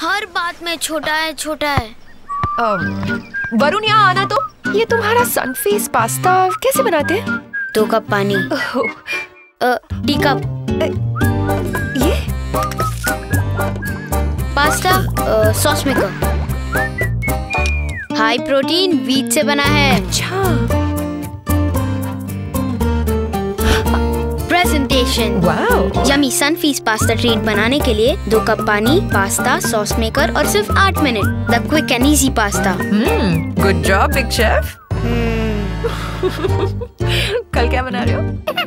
हर बात में छोटा है छोटा है। वरुण यहाँ आना तो। ये तुम्हारा सनफेस पास्ता कैसे बनाते हैं? दो कप पानी। Tea cup. ये? Pasta sauce maker. High protein wheat से बना है। अच्छा। Presentation wow yummy Sunfeast pasta treat बनाने के लिए दो कप पानी पास्ता सॉस मेकर और सिर्फ़ आठ minute the quick and easy pasta hmm good job big chef कल क्या बना रहे हो